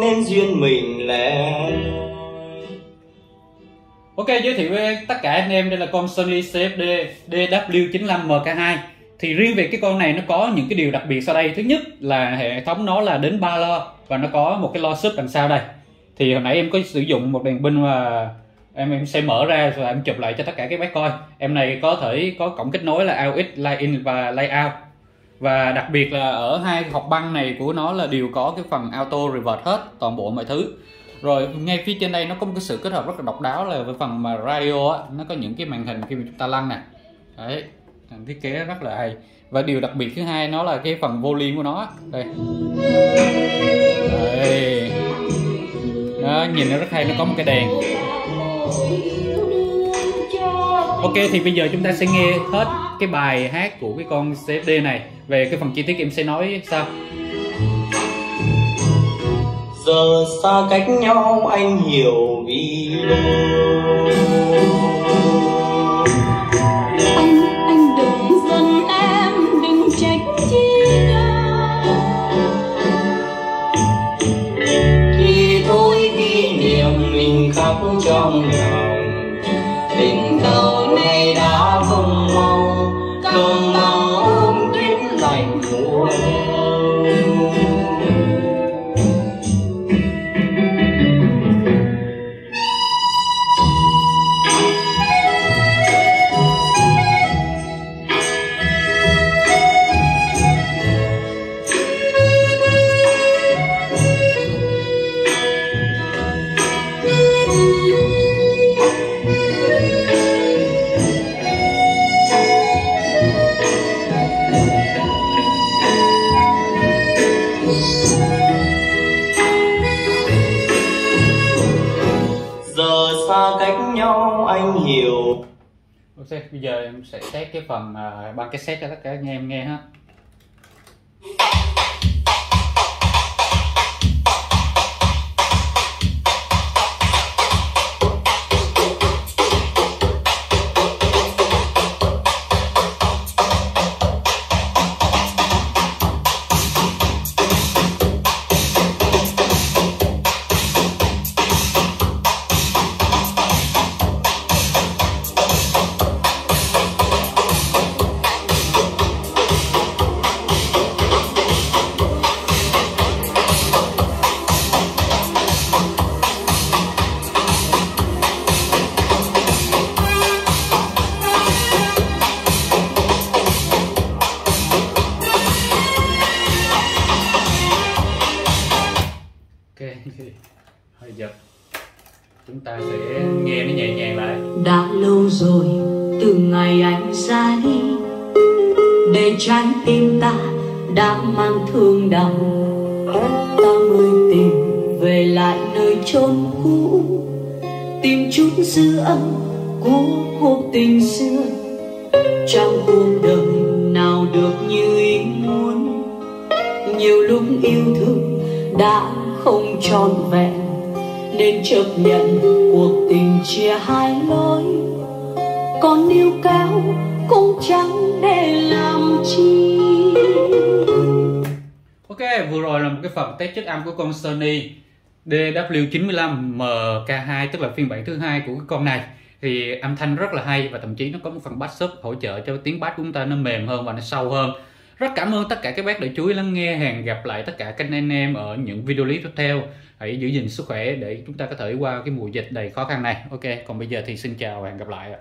nên duyên mình lẻ Ok, giới thiệu với tất cả anh em đây là con Sony CFD DW95MK2 Thì riêng về cái con này nó có những cái điều đặc biệt sau đây. Thứ nhất là hệ thống nó là đến 3 lo Và nó có một cái lo sub đằng sau đây. Thì hồi nãy em có sử dụng một đèn pin mà em em sẽ mở ra rồi em chụp lại cho tất cả các bác coi. Em này có thể có cổng kết nối là AUX, line in và line out và đặc biệt là ở hai học băng này của nó là đều có cái phần auto revert hết toàn bộ mọi thứ. Rồi ngay phía trên đây nó có một cái sự kết hợp rất là độc đáo là với phần mà radio á, nó có những cái màn hình khi mà chúng ta lăn nè. Đấy thiết kế rất là hay. Và điều đặc biệt thứ hai nó là cái phần volume của nó đây. Đây đó, nhìn nó rất hay, nó có một cái đèn. Ok, thì bây giờ chúng ta sẽ nghe hết cái bài hát của cái con CFD này. Về cái phần chi tiết em sẽ nói sau giờ xa cách nhau anh hiểu vì đâu anh anh đừng giận em đừng trách chi nhau thì thôi kỷ niệm mình khắc trong lòng Ok bây giờ em sẽ test cái phần à, uh, băng cassette cho tất cả anh em nghe ha. Chúng ta sẽ nghe nó nhẹ nhàng lại. Đã lâu rồi, từ ngày anh ra đi, để trái tim ta đã mang thương đau. Ta mới tìm về lại nơi chốn cũ, tìm chút dư âm của cuộc tình xưa. Trong cuộc đời nào được như ý muốn, nhiều lúc yêu thương đã không tròn vẹn nên chấp nhận cuộc tình chia hai lối. Còn níu kéo cũng chẳng để làm chi. Ok, vừa rồi là một cái phần test chất âm của con Sony DW95MK2 tức là phiên bản thứ hai của cái con này. Thì âm thanh rất là hay và thậm chí nó có một phần bass sub hỗ trợ cho tiếng bass của chúng ta nó mềm hơn và nó sâu hơn rất cảm ơn tất cả các bác đã chú ý lắng nghe. Hẹn gặp lại tất cả các anh em ở những video clip tiếp theo. Hãy giữ gìn sức khỏe để chúng ta có thể qua cái mùa dịch đầy khó khăn này. Ok, còn bây giờ thì xin chào và hẹn gặp lại ạ.